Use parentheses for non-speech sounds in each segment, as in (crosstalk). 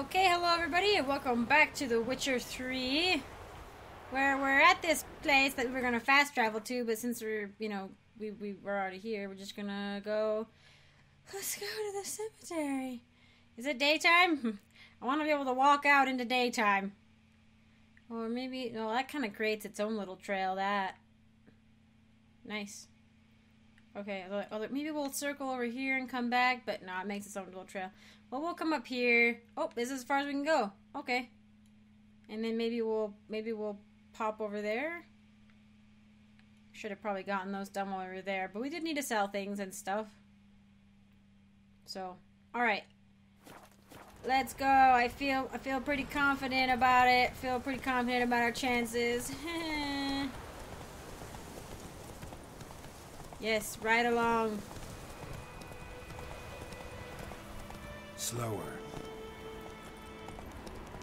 Okay, hello everybody, and welcome back to The Witcher 3, where we're at this place that we were gonna fast travel to, but since we're, you know, we, we were already here, we're just gonna go, let's go to the cemetery. Is it daytime? Hmm. I want to be able to walk out into daytime. Or maybe, no, that kind of creates its own little trail, that. Nice. Okay, maybe we'll circle over here and come back, but no, it makes its own little trail. Well, we'll come up here. Oh, this is as far as we can go. Okay. And then maybe we'll maybe we'll pop over there. Should have probably gotten those done while we were there, but we did need to sell things and stuff. So, all right. Let's go. I feel I feel pretty confident about it. Feel pretty confident about our chances. (laughs) yes, right along. Slower.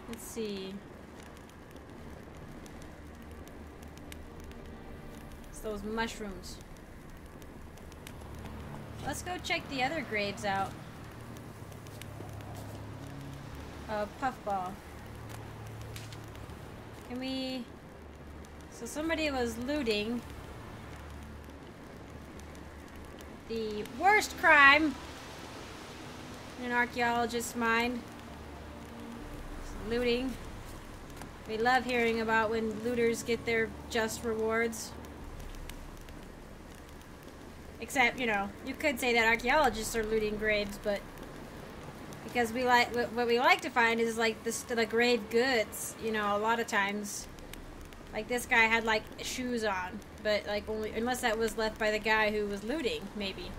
Let's see. It's those mushrooms. Let's go check the other graves out. Uh, puffball. Can we... So somebody was looting. The worst crime in an archaeologist's mind. Looting. We love hearing about when looters get their just rewards. Except, you know, you could say that archaeologists are looting graves, but because we like what we like to find is like the the grave goods. You know, a lot of times, like this guy had like shoes on, but like only unless that was left by the guy who was looting, maybe.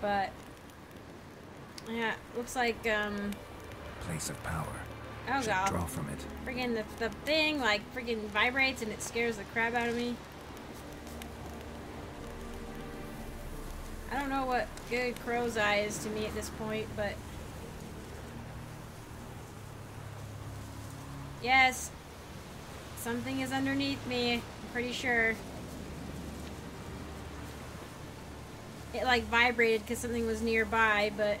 But yeah, looks like um. Place of power. Oh Should god. Draw from it. Friggin' the the thing like friggin' vibrates and it scares the crap out of me. I don't know what good crow's eye is to me at this point, but yes, something is underneath me. I'm pretty sure. It like vibrated because something was nearby, but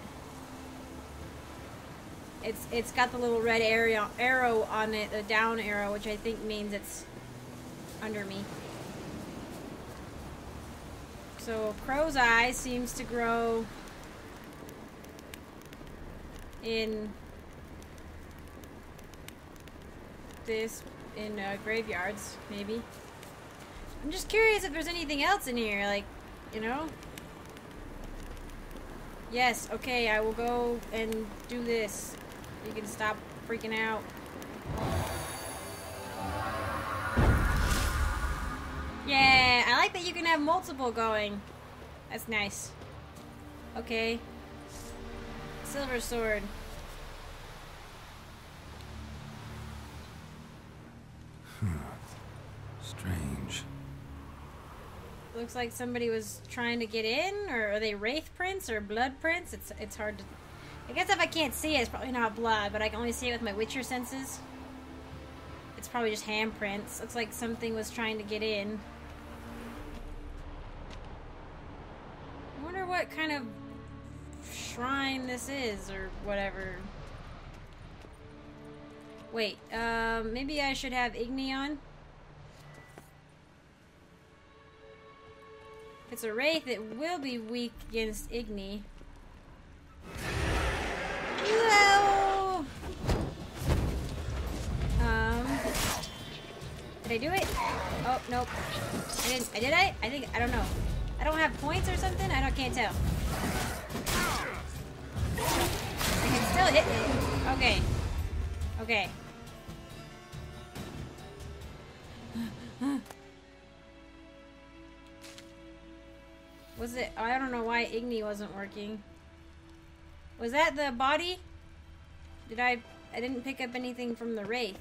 it's it's got the little red arrow arrow on it, the down arrow, which I think means it's under me. So crow's eye seems to grow in this in uh, graveyards, maybe. I'm just curious if there's anything else in here, like, you know? Yes, okay, I will go and do this. You can stop freaking out. Yeah, I like that you can have multiple going. That's nice. Okay. Silver sword. Hmm. Strange. Looks like somebody was trying to get in, or are they wraith prints or blood prints? It's it's hard to. I guess if I can't see it, it's probably not blood, but I can only see it with my Witcher senses. It's probably just handprints. Looks like something was trying to get in. I wonder what kind of shrine this is, or whatever. Wait, um, maybe I should have Igni on? If it's a Wraith, it will be weak against Igni. Whoa! Um, did I do it? Oh, nope. I didn't. I did I? I think, I don't know. I don't have points or something? I don't, can't tell. I can still hit me. Okay. Okay. Was it? I don't know why Igni wasn't working. Was that the body? Did I... I didn't pick up anything from the Wraith.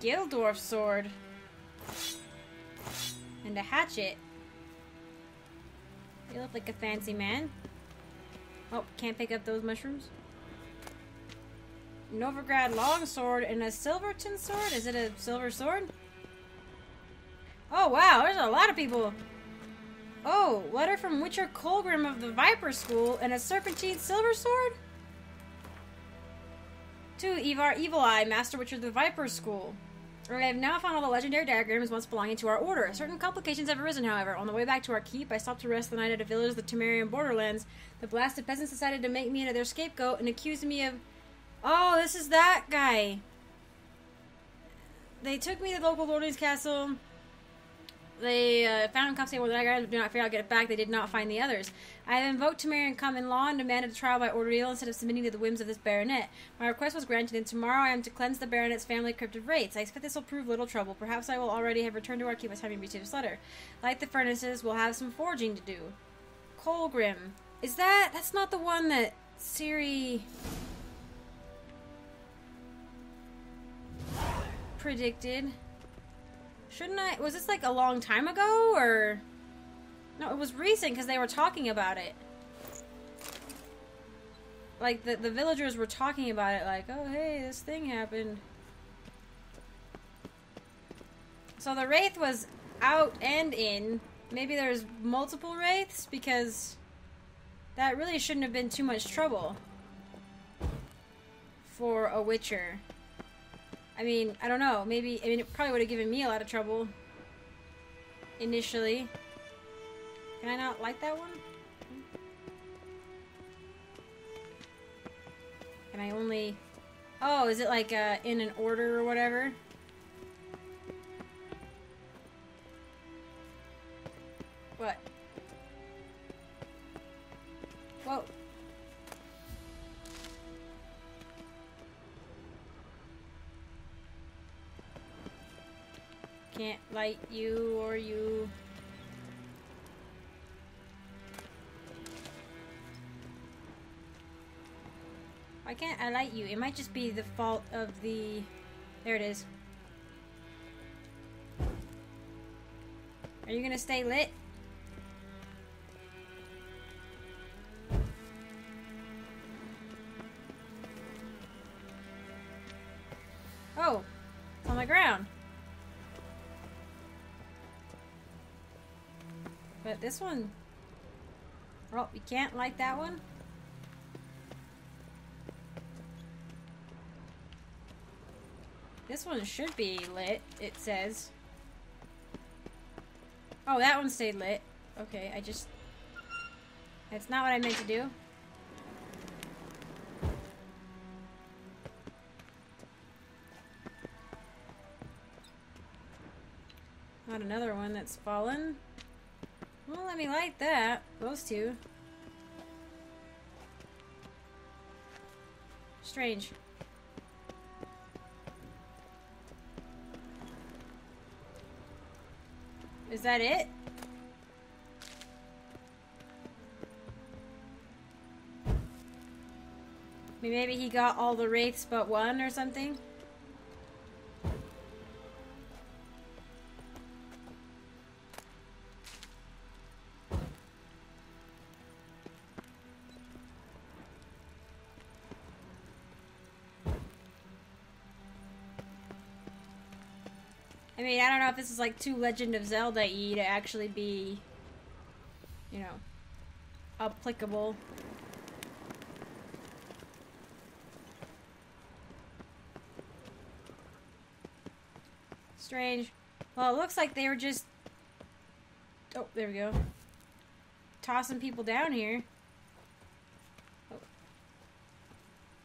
Gildorf sword. And a hatchet. You look like a fancy man. Oh, can't pick up those mushrooms. Novigrad longsword and a Silverton sword? Is it a silver sword? Oh wow, there's a lot of people. Oh, letter from Witcher Colgrim of the Viper School and a serpentine silver sword? To Ivar Evil Eye, Master Witcher of the Viper School. I have now found all the legendary diagrams once belonging to our order. Certain complications have arisen, however. On the way back to our keep, I stopped to rest the night at a village of the Temerian borderlands. The blasted peasants decided to make me into their scapegoat and accused me of. Oh, this is that guy. They took me to the local lording's castle. They uh, found Compstate where the diagrams do not fear, I'll get it back. They did not find the others. I have invoked Temerian common law and demanded a trial by ordeal instead of submitting to the whims of this baronet. My request was granted, and tomorrow I am to cleanse the baronet's family crypt of wraiths. I expect this will prove little trouble. Perhaps I will already have returned to our keep by the time you receive this letter. Like the furnaces, we'll have some forging to do. Colgrim. Is that... That's not the one that Ciri... predicted. Shouldn't I? Was this like a long time ago or? No, it was recent because they were talking about it. Like the the villagers were talking about it, like, oh hey, this thing happened. So the wraith was out and in. Maybe there's multiple wraiths because that really shouldn't have been too much trouble for a witcher. I mean, I don't know. Maybe, I mean, it probably would have given me a lot of trouble initially. Can I not like that one? Can I only... Oh, is it like uh, in an order or whatever? What? Whoa. Can't light you or you. Why can't I light you? It might just be the fault of the... There it is. Are you gonna stay lit? This one... Oh, you can't light that one? This one should be lit, it says. Oh, that one stayed lit. Okay, I just... That's not what I meant to do. Not another one that's fallen. Let me light that. Those two. Strange. Is that it? Maybe he got all the wraiths but one or something? Don't know if this is like too Legend of Zelda-y to actually be, you know, applicable. Strange. Well, it looks like they were just... Oh, there we go. Tossing people down here.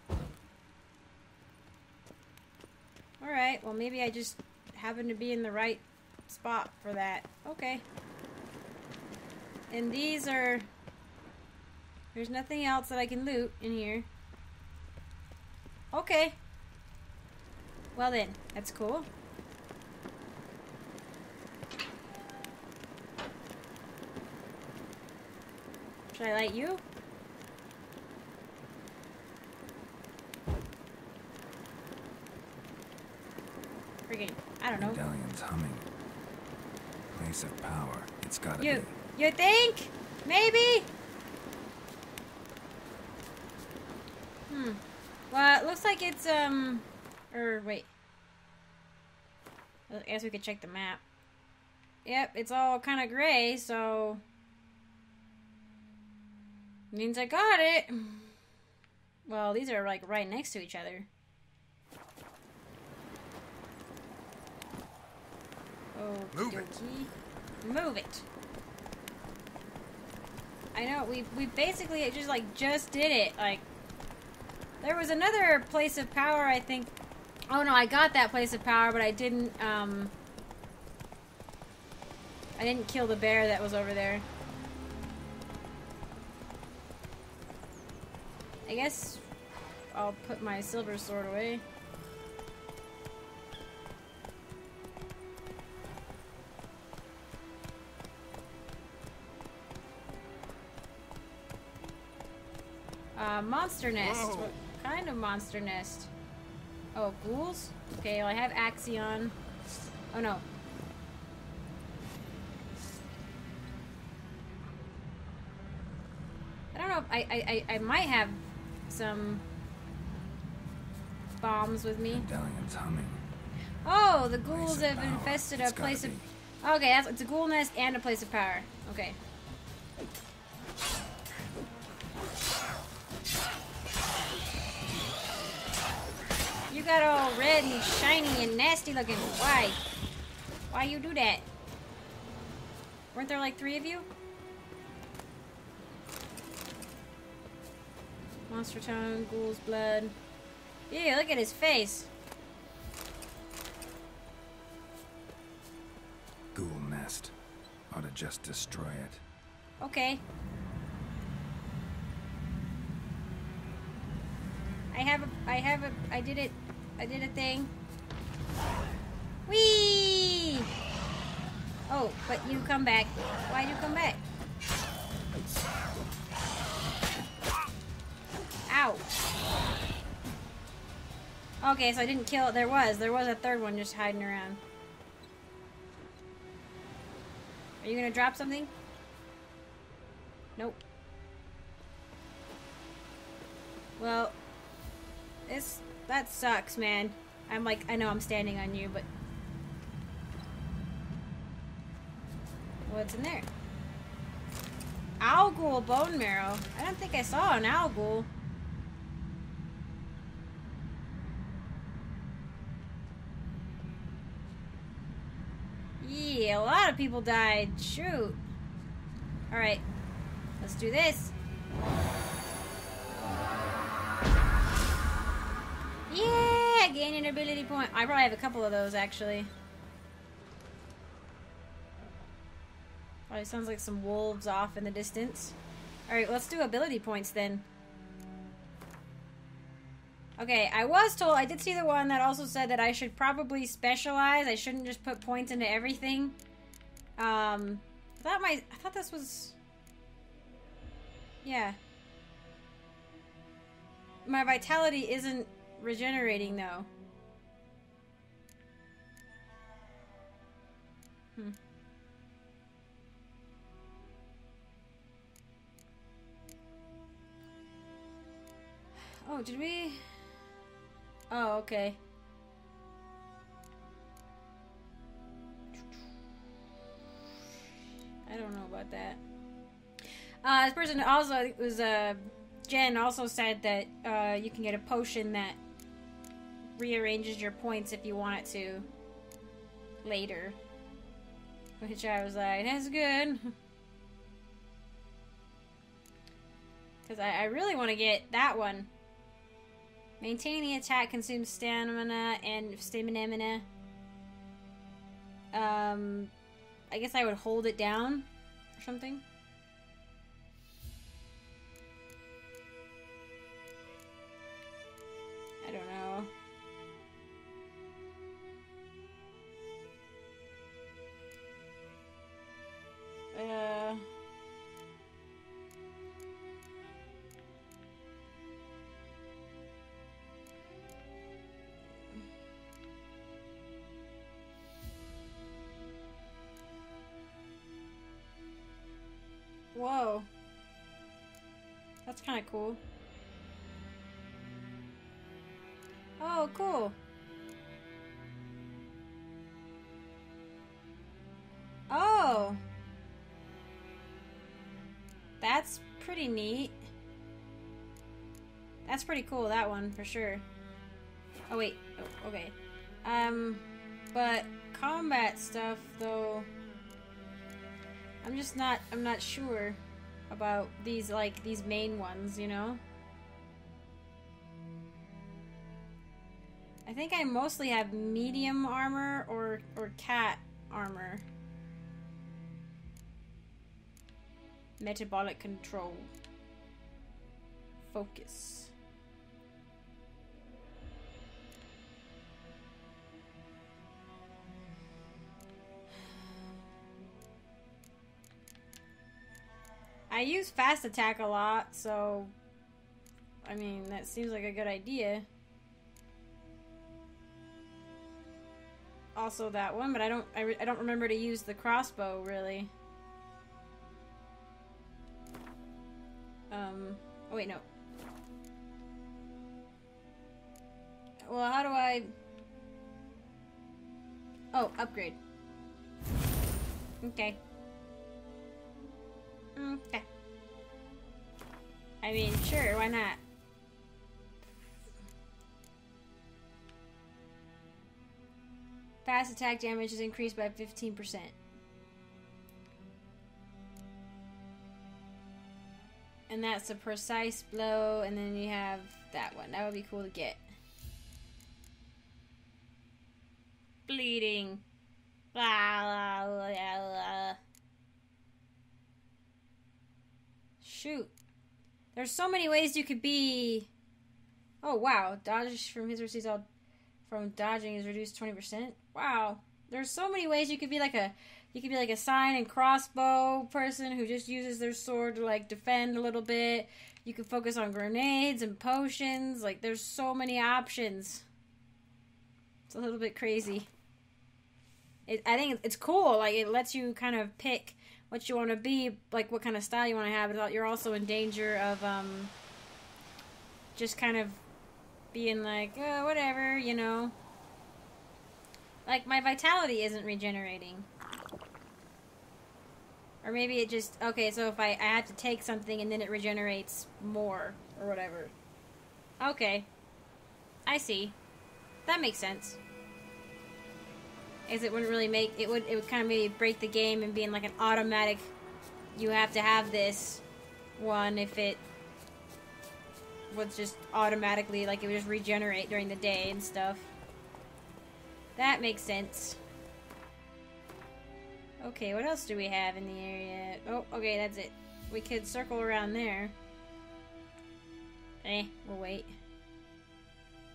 Oh. Alright, well maybe I just happen to be in the right spot for that. Okay. And these are... There's nothing else that I can loot in here. Okay. Well then, that's cool. Should I light you? Friggin', I don't know. Medallion's humming. Place of power. It's gotta You, be. you think? Maybe? Hmm. Well, it looks like it's, um, or wait. I guess we could check the map. Yep, it's all kind of gray, so Means I got it. Well, these are like right next to each other. Oh, Move it. Move it. I know we we basically just like just did it. Like there was another place of power. I think. Oh no, I got that place of power, but I didn't. Um, I didn't kill the bear that was over there. I guess I'll put my silver sword away. Uh, monster nest. Whoa. What kind of monster nest? Oh, ghouls? Okay, well I have Axion. Oh no. I don't know if I, I, I, I might have some bombs with me. Medallion's humming. Oh, the ghouls have power. infested a It's place of. be. Okay, that's it's a ghoul nest and a place of power. Okay. Got all red and shiny and nasty looking. Why? Why you do that? Weren't there like three of you? Monster tongue, ghoul's blood. Yeah, look at his face. Ghoul nest. Ought to just destroy it. Okay. I have a, I have a, I did it, I did a thing. Whee! Oh, but you come back. Why'd you come back? Ow. Okay, so I didn't kill. There was. There was a third one just hiding around. Are you gonna drop something? Nope. Well, that sucks, man. I'm like, I know I'm standing on you, but what's in there? Alghoul bone marrow. I don't think I saw an Alghoul. Yeah, a lot of people died. Shoot. Alright. Let's do this. Yeah! Gain an ability point. I probably have a couple of those, actually. Probably sounds like some wolves off in the distance. Alright, let's do ability points then. Okay, I was told, I did see the one that also said that I should probably specialize. I shouldn't just put points into everything. Um, I thought my, I thought this was, yeah. My vitality isn't regenerating though. Hmm. Oh, did we? Oh, okay. I don't know about that. Uh, this person also was uh, Jen also said that uh, you can get a potion that rearranges your points if you want it to later. Which I was like, that's good. (laughs) Because I, I really want to get that one. Maintaining the attack consumes stamina and stamina. Um, I guess I would hold it down or something. I don't know. Uh. Whoa. That's kind of cool. Oh, cool. That's pretty neat. That's pretty cool, that one, for sure. Oh, wait. Oh, okay. Um, but combat stuff, though... I'm just not, I'm not sure about these, like, these main ones, you know? I think I mostly have medium armor or, or cat armor. Metabolic control. Focus. I use fast attack a lot, so I mean, that seems like a good idea. Also that one, but I don't I, I don't remember to use the crossbow really. Um, oh wait, no. Well, how do I... Oh, upgrade. Okay. Okay. I mean, sure, why not? Fast attack damage is increased by 15%. And that's a precise blow, and then you have that one. That would be cool to get. Bleeding. Shoot. There's so many ways you could be... Oh, wow. Dodge from his receives all from dodging is reduced 20%. Wow. There's so many ways you could be like a you could be like a sign and crossbow person who just uses their sword to like defend a little bit. You could focus on grenades and potions. Like there's so many options. It's a little bit crazy. It, I think it's cool. Like it lets you kind of pick what you want to be, like what kind of style you want to have. But you're also in danger of um, just kind of being like, oh, whatever, you know. Like my vitality isn't regenerating. Or maybe it just okay. So if I I have to take something and then it regenerates more or whatever. Okay, I see. That makes sense. Is it wouldn't really make it would it would kind of maybe break the game and being like an automatic. You have to have this one if it was just automatically like it would just regenerate during the day and stuff. That makes sense. Okay, what else do we have in the area? Oh, okay, that's it. We could circle around there. Eh, we'll wait.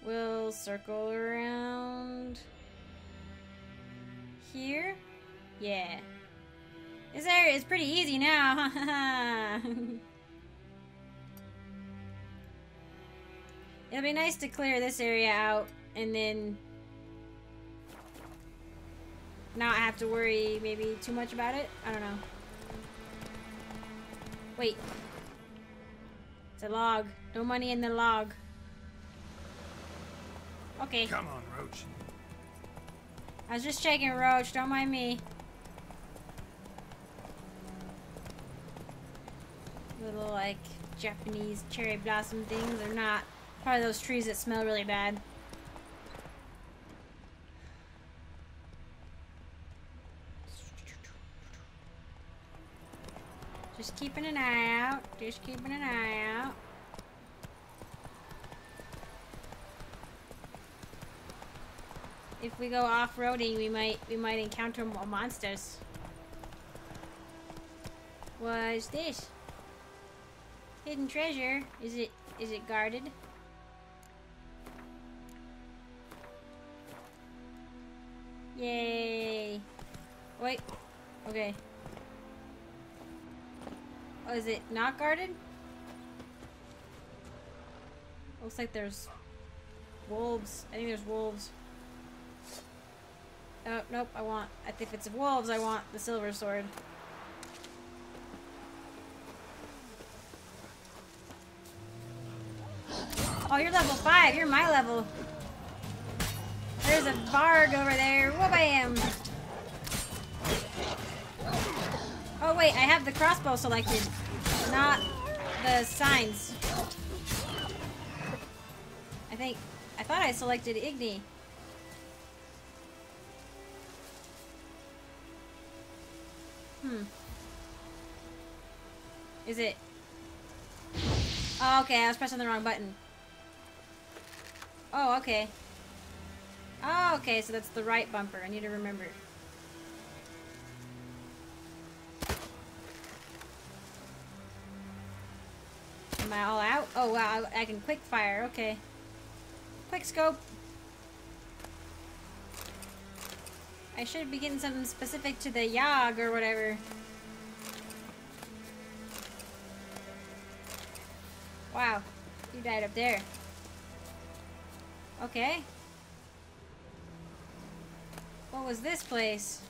We'll circle around... Here? Yeah. This area is pretty easy now. (laughs) It'll be nice to clear this area out and then not have to worry maybe too much about it. I don't know. Wait. It's a log. No money in the log. Okay. Come on, Roach. I was just checking Roach. Don't mind me. Little, like, Japanese cherry blossom things. They're not. Probably those trees that smell really bad. Just keeping an eye out. Just keeping an eye out. If we go off-roading, we might we might encounter more monsters. What's this? Hidden treasure. Is it is it guarded? Yay. Wait. Okay. Oh, is it not guarded? Looks like there's wolves. I think there's wolves. Oh, nope, I want, I think if it's wolves, I want the silver sword. Oh, you're level 5. You're my level. There's a Varg over there. Whoa-bam! Oh wait, I have the crossbow selected, not the signs. I think... I thought I selected Igni. Hmm. Is it... Oh, okay, I was pressing the wrong button. Oh, okay. Oh, okay, so that's the right bumper. I need to remember. Am I all out? Oh, wow, I can quick fire. Okay. Quick scope. I should be getting something specific to the Yogg or whatever. Wow, you died up there. Okay. What was this place?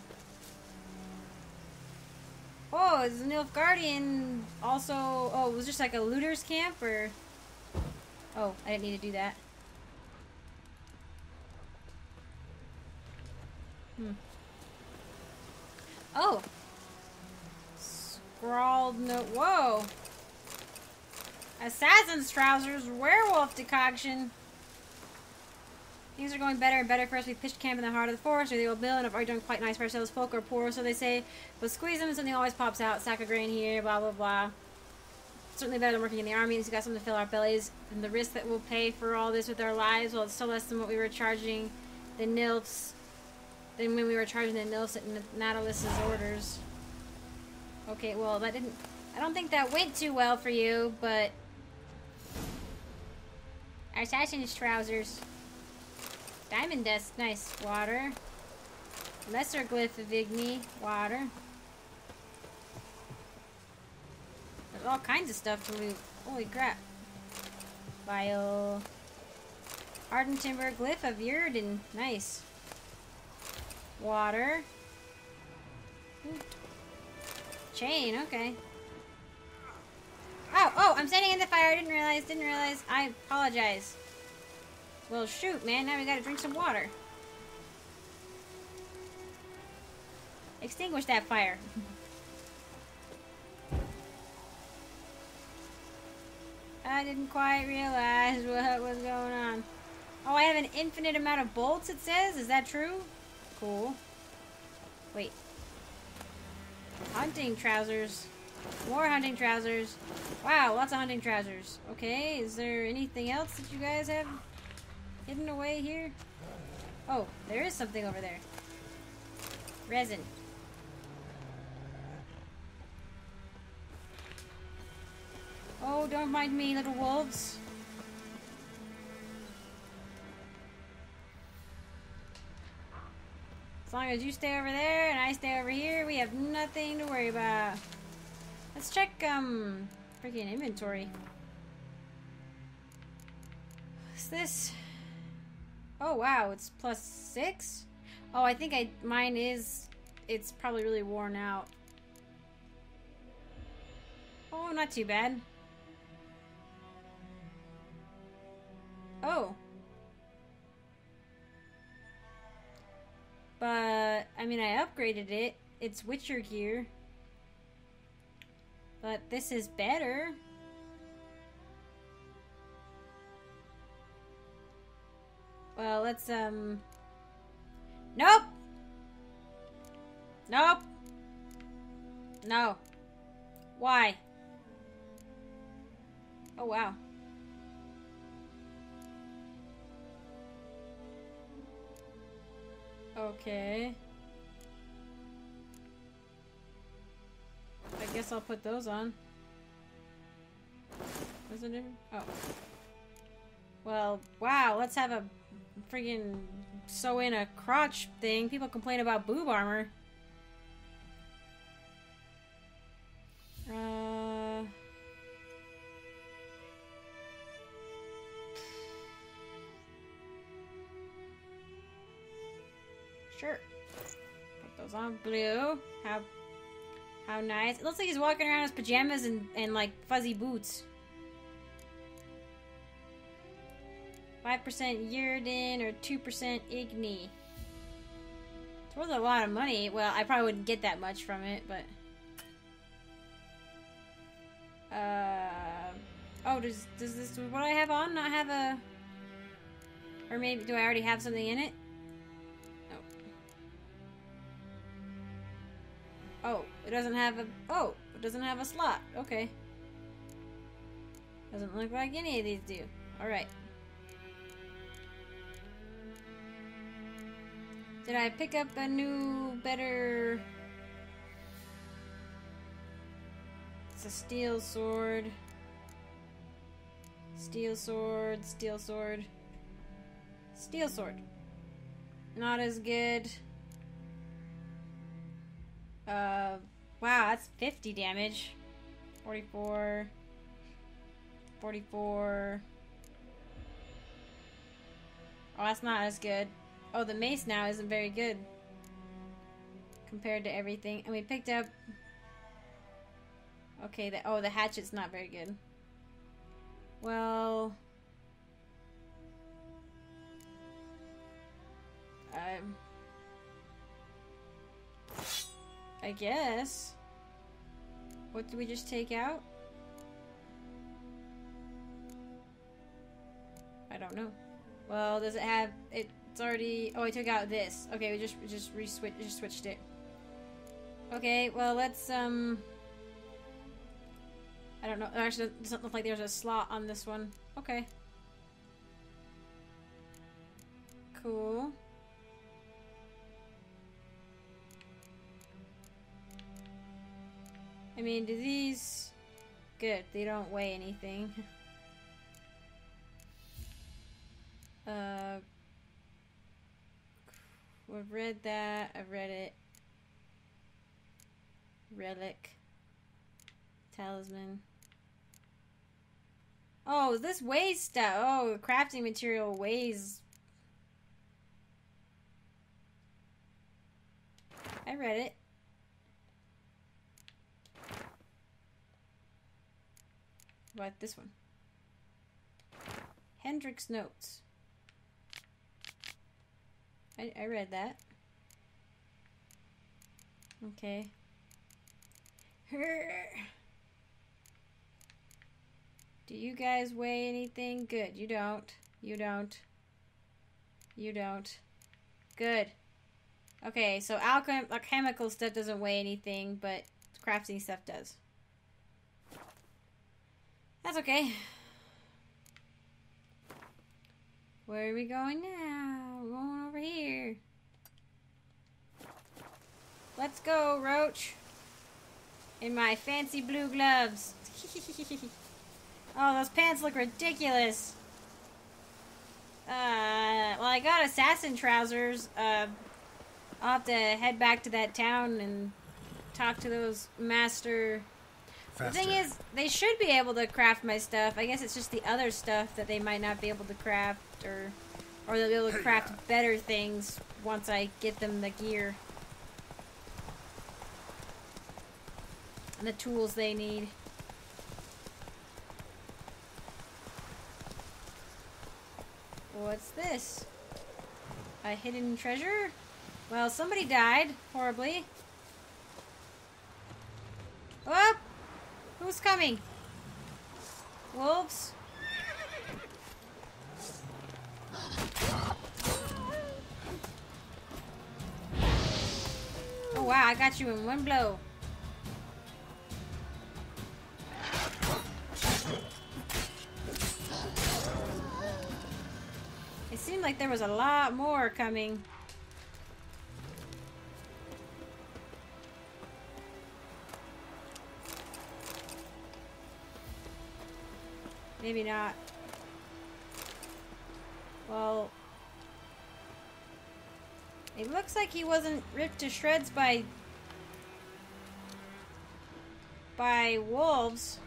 Oh, is Nilfgaardian also... Oh, it was just like a looter's camp, or... Oh, I didn't need to do that. Hmm. Oh! Scrawled note. Whoa! Assassin's trousers, werewolf decoction. Things are going better and better for us. We pitched camp in the heart of the forest or the old mill and already done quite nice for ourselves. Folk are poor, so they say. But squeeze them and something always pops out. Sack of grain here, blah, blah, blah. Certainly better than working in the army. We've got something to fill our bellies. And the risk that we'll pay for all this with our lives, well, it's still less than what we were charging the nilfs. Than when we were charging the nilfs at Natalis's orders. Okay, well, that didn't... I don't think that went too well for you, but... Our assassin's trousers. Diamond dust, nice. Water. Lesser glyph of Igni, water. There's all kinds of stuff to loot. Holy crap. Bio. Hardened timber, glyph of Yrden, nice. Water. Chain, okay. Oh, oh, I'm standing in the fire. I didn't realize, didn't realize. I apologize. Well, shoot, man. Now we gotta drink some water. Extinguish that fire. I didn't quite realize what was going on. Oh, I have an infinite amount of bolts, it says? Is that true? Cool. Wait. Hunting trousers. More hunting trousers. Wow, lots of hunting trousers. Okay, is there anything else that you guys have hidden away here? Oh, there is something over there. Resin. Oh, don't mind me, little wolves. As long as you stay over there and I stay over here, we have nothing to worry about. Let's check, um, freaking inventory. What's this? Oh, wow, it's plus six? Oh, I think I mine is, it's probably really worn out. Oh, not too bad. Oh. But, I mean, I upgraded it. It's Witcher gear. But this is better. Well, let's, um... Nope! Nope! No. Why? Oh, wow. Okay. I guess I'll put those on. Is it in? Oh. Well, wow, let's have a friggin' sew in a crotch thing. People complain about boob armor. Uh... Sure. Put those on blue. How how nice. It looks like he's walking around in his pajamas and, and like fuzzy boots. 5% Yrden or 2% Igni. It's worth a lot of money. Well, I probably wouldn't get that much from it, but... Uh... Oh, does, does this... What I have on not have a... Or maybe, do I already have something in it? Oh. Oh, it doesn't have a, oh, it doesn't have a slot. Okay. Doesn't look like any of these do. Alright. Did I pick up a new, better... It's a steel sword. Steel sword, steel sword. Steel sword. Not as good. Uh, wow, that's 50 damage. 44. 44. Oh, that's not as good. Oh, the mace now isn't very good. Compared to everything. And we picked up... Okay, the, oh, the hatchet's not very good. Well... Um... I guess. What did we just take out? I don't know. Well, does it have... It's already... Oh, I took out this. Okay, we just we just re-switch, just switched it. Okay, well, let's, um... I don't know. Actually, it doesn't look like there's a slot on this one. Okay. Cool. I mean, do these... Good, they don't weigh anything. (laughs) uh... I've read that, I've read it. Relic. Talisman. Oh, this weighs stuff. Oh, crafting material weighs. I read it. about this one? Hendrick's Notes. I, I read that. Okay. Do you guys weigh anything? Good. You don't. You don't. You don't. Good. Okay, so alchem alchemical stuff doesn't weigh anything, but crafting stuff does. That's okay. Where are we going now? We're going over here. Let's go, Roach. In my fancy blue gloves. (laughs) oh, those pants look ridiculous. Uh, well, I got assassin trousers. Uh, I'll have to head back to that town and talk to those master Faster. The thing is, they should be able to craft my stuff. I guess it's just the other stuff that they might not be able to craft, or or they'll be able to craft better things once I get them the gear and the tools they need. What's this? A hidden treasure? Well, somebody died horribly. Whoop! Who's coming? Wolves? Oh wow, I got you in one blow. It seemed like there was a lot more coming. Maybe not. Well... It looks like he wasn't ripped to shreds by... by wolves.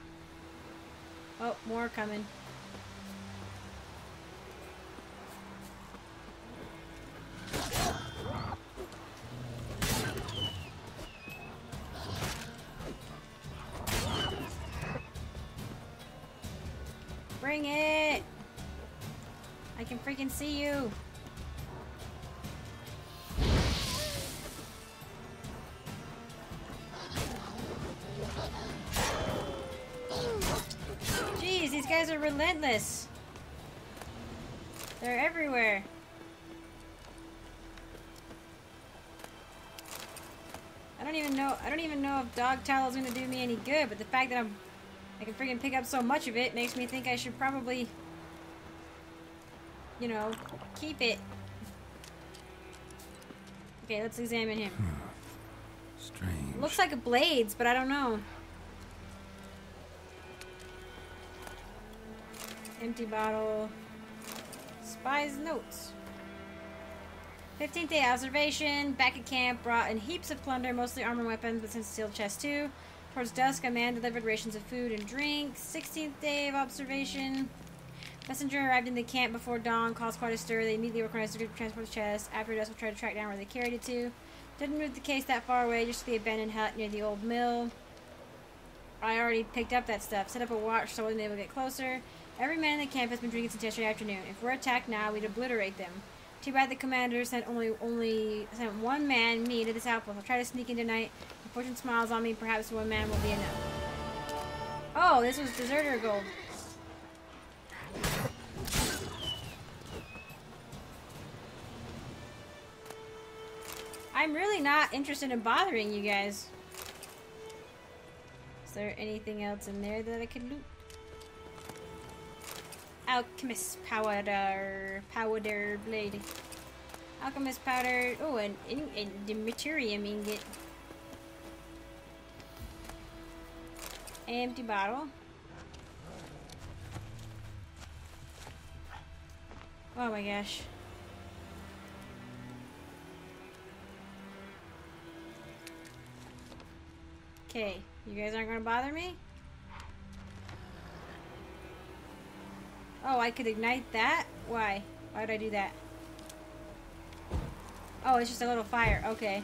Oh, more coming. Can see you! Jeez, these guys are relentless. They're everywhere. I don't even know. I don't even know if dog tallow is gonna do me any good. But the fact that I'm, I can freaking pick up so much of it makes me think I should probably, you know, keep it. Okay, let's examine him. Hmm. Strange. Looks like a blades, but I don't know. Empty bottle. Spy's notes. 15th day observation. Back at camp, brought in heaps of plunder, mostly armor and weapons, but since steel chest too. Towards dusk, a man delivered rations of food and drink. 16th day of observation. Messenger arrived in the camp before dawn, caused quite a stir. They immediately organized a group to transport the chest. After dusk, we tried to track down where they carried it to. Didn't move the case that far away, just to the abandoned hut near the old mill. I already picked up that stuff. Set up a watch so I wasn't able to get closer. Every man in the camp has been drinking since yesterday afternoon. If we're attacked now, we'd obliterate them. Too bad the commander sent only only sent one man, me, to this outpost. I'll try to sneak in tonight. If fortune smiles on me, perhaps one man will be enough. Oh, this was deserter gold. I'm really not interested in bothering you guys. Is there anything else in there that I could loot? Alchemist powder, powder blade. Alchemist powder. Oh, and, and, and dimeritium ingot. Empty bottle. Oh my gosh. Okay, you guys aren't gonna bother me? Oh, I could ignite that? Why? Why would I do that? Oh, it's just a little fire. Okay.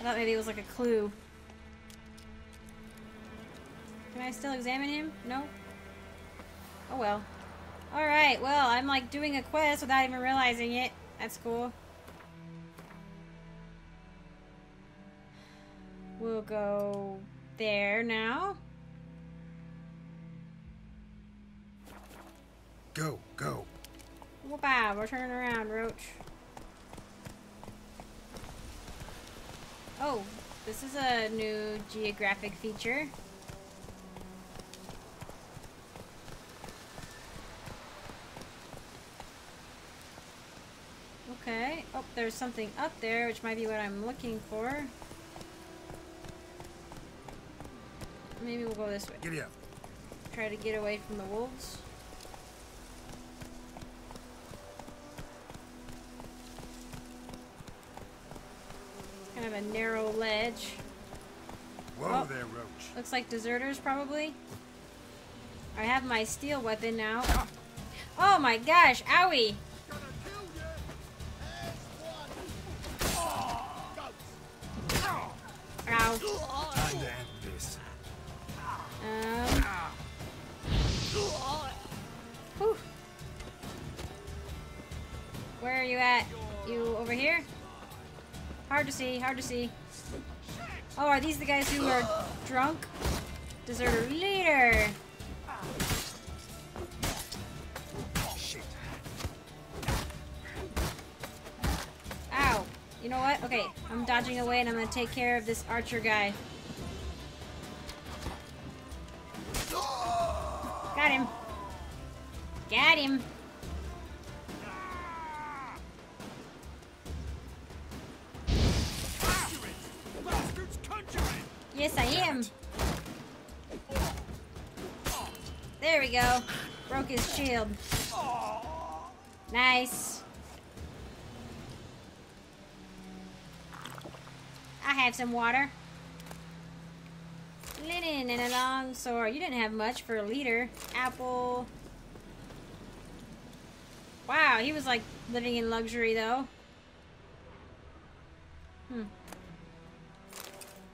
I thought maybe it was like a clue. Can I still examine him? No? Oh well. Alright, well, I'm like doing a quest without even realizing it. That's cool. We'll go there now. Go, go. Wow, we're turning around, Roach. Oh, this is a new geographic feature. Okay. Oh, there's something up there, which might be what I'm looking for. Maybe we'll go this way. Giddy up. Try to get away from the wolves. Kind of a narrow ledge. Whoa Oh. there, Roach. Looks like deserters, probably. I have my steel weapon now. Ah. Oh my gosh, owie! Hard to see. Oh, are these the guys who are drunk? Deserter leader! Ow. You know what? Okay, I'm dodging away and I'm gonna take care of this archer guy. Got him. Got him. Yes, I am. There we go. Broke his shield. Nice. I have some water. Linen and a long sword. You didn't have much for a leader. Apple. Wow, he was like living in luxury though.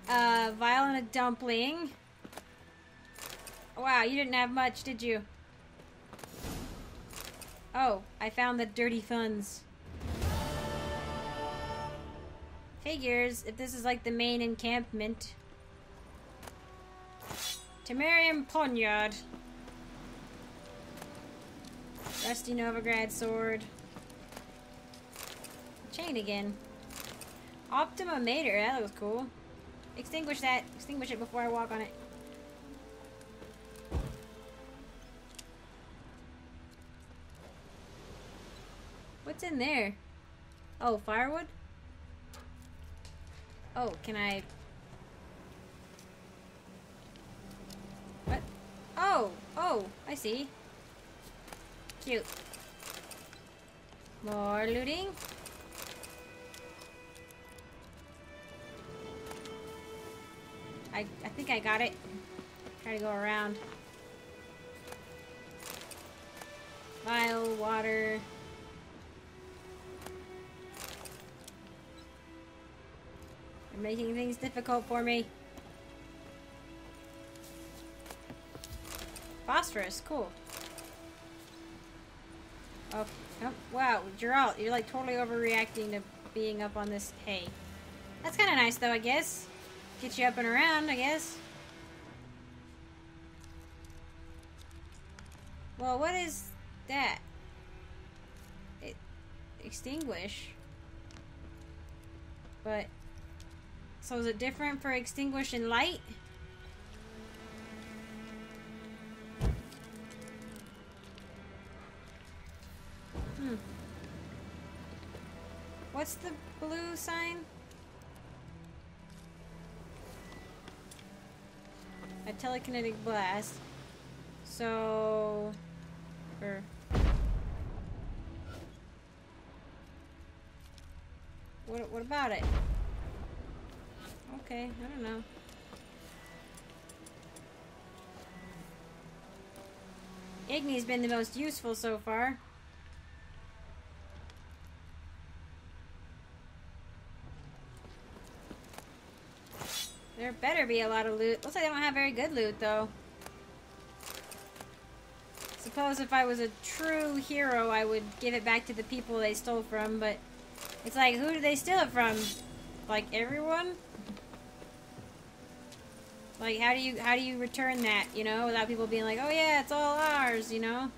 Uh, vial and a dumpling. Wow, you didn't have much, did you? Oh, I found the dirty funds. Figures, if this is like the main encampment. Temerium Poniard. Rusty Novigrad sword. chain again. Optima Mater, that looks cool. Extinguish that. Extinguish it before I walk on it. What's in there? Oh, firewood? Oh, can I... What? Oh, oh, I see. Cute. More looting. I, I think I got it. Try to go around. Vial, water. They're making things difficult for me. Phosphorus, cool. Oh, oh wow, Geralt, you're like totally overreacting to being up on this hay. That's kind of nice though, I guess. Get you up and around, I guess. Well, what is that? It extinguish. But so is it different for extinguishing light? Hmm. What's the blue sign? Telekinetic blast. So, or what? What about it? Okay, I don't know. Igni's been the most useful so far. Better be a lot of loot. Looks like they don't have very good loot, though. Suppose if I was a true hero, I would give it back to the people they stole from, but it's like, who did they steal it from? Like, everyone? Like, how do you, how do you return that, you know, without people being like, oh yeah, it's all ours, you know?